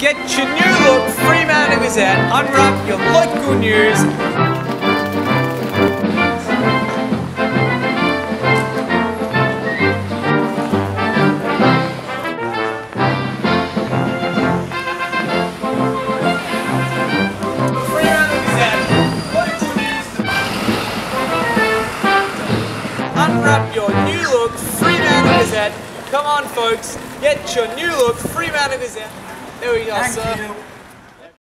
get your new look Fremantle Gazette. Unwrap your local news. Unwrap your new look Fremantle Gazette. Come on, folks, get your new look Fremantle Gazette. There we go, Thank sir. you.